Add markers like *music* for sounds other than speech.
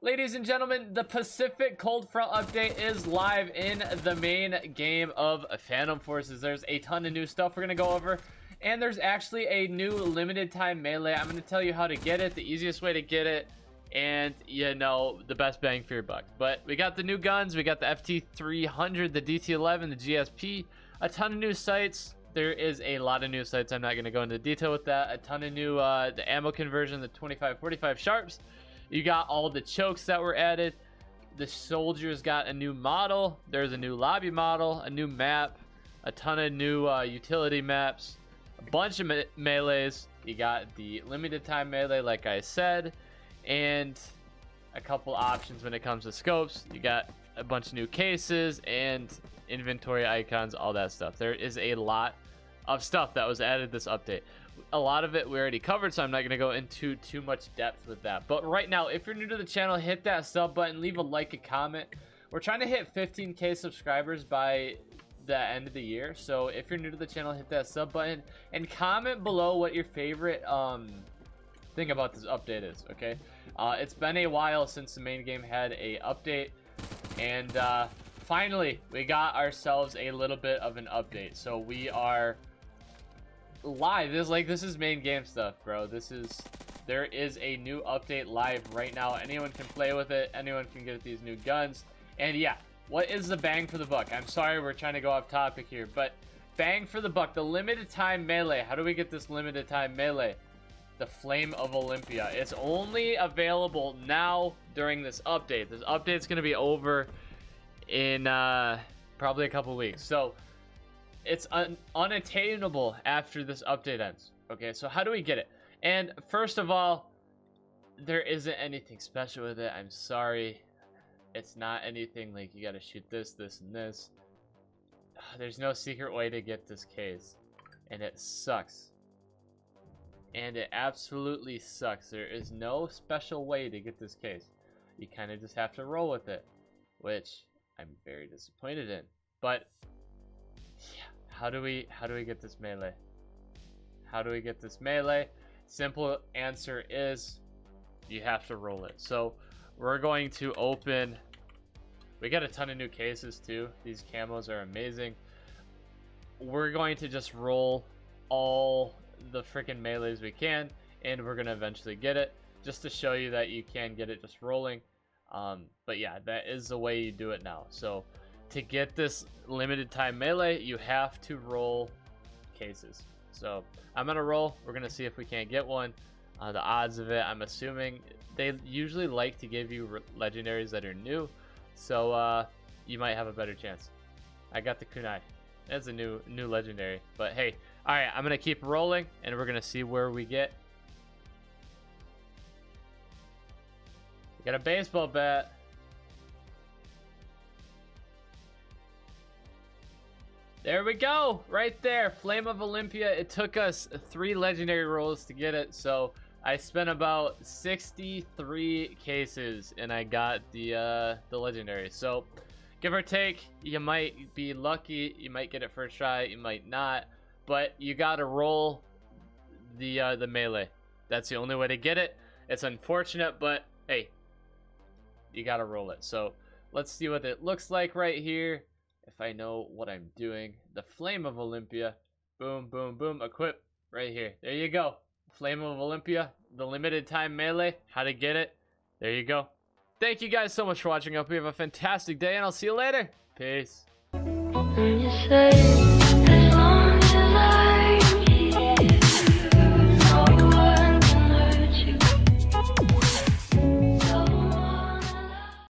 Ladies and gentlemen, the Pacific Cold Front update is live in the main game of Phantom Forces. There's a ton of new stuff we're going to go over. And there's actually a new limited time melee. I'm going to tell you how to get it, the easiest way to get it, and, you know, the best bang for your buck. But we got the new guns. We got the FT300, the DT11, the GSP, a ton of new sights. There is a lot of new sights. I'm not going to go into detail with that. A ton of new, uh, the ammo conversion, the 25-45 sharps. You got all the chokes that were added. The soldiers got a new model. There's a new lobby model, a new map, a ton of new uh, utility maps, a bunch of me melees. You got the limited time melee, like I said, and a couple options when it comes to scopes. You got a bunch of new cases and inventory icons, all that stuff. There is a lot of stuff that was added this update. A lot of it we already covered, so I'm not going to go into too much depth with that. But right now, if you're new to the channel, hit that sub button, leave a like, a comment. We're trying to hit 15k subscribers by the end of the year. So if you're new to the channel, hit that sub button and comment below what your favorite um, thing about this update is, okay? Uh, it's been a while since the main game had a update, and uh, finally, we got ourselves a little bit of an update. So we are live. This like this is main game stuff, bro. This is there is a new update live right now. Anyone can play with it. Anyone can get these new guns. And yeah, what is the bang for the buck? I'm sorry we're trying to go off topic here, but bang for the buck. The limited time melee. How do we get this limited time melee? The Flame of Olympia. It's only available now during this update. This update's going to be over in uh, probably a couple weeks. So it's un unattainable after this update ends. Okay, so how do we get it? And first of all, there isn't anything special with it. I'm sorry. It's not anything like you gotta shoot this, this, and this. *sighs* There's no secret way to get this case. And it sucks. And it absolutely sucks. There is no special way to get this case. You kind of just have to roll with it. Which I'm very disappointed in. But yeah, how do we how do we get this melee? How do we get this melee? Simple answer is you have to roll it. So we're going to open we got a ton of new cases too. These camos are amazing. We're going to just roll all the freaking melees we can and we're gonna eventually get it just to show you that you can get it just rolling um, but yeah that is the way you do it now so to get this limited time melee, you have to roll cases. So I'm gonna roll. We're gonna see if we can't get one. Uh, the odds of it, I'm assuming they usually like to give you legendaries that are new, so uh, you might have a better chance. I got the kunai. That's a new new legendary. But hey, all right, I'm gonna keep rolling, and we're gonna see where we get. We got a baseball bat. There we go, right there, Flame of Olympia. It took us three legendary rolls to get it, so I spent about 63 cases and I got the uh, the legendary. So give or take, you might be lucky, you might get it first try, you might not, but you gotta roll the uh, the melee. That's the only way to get it. It's unfortunate, but hey, you gotta roll it. So let's see what it looks like right here if I know what I'm doing. The Flame of Olympia. Boom, boom, boom. Equip right here. There you go. Flame of Olympia. The limited time melee. How to get it. There you go. Thank you guys so much for watching. I hope you have a fantastic day, and I'll see you later. Peace.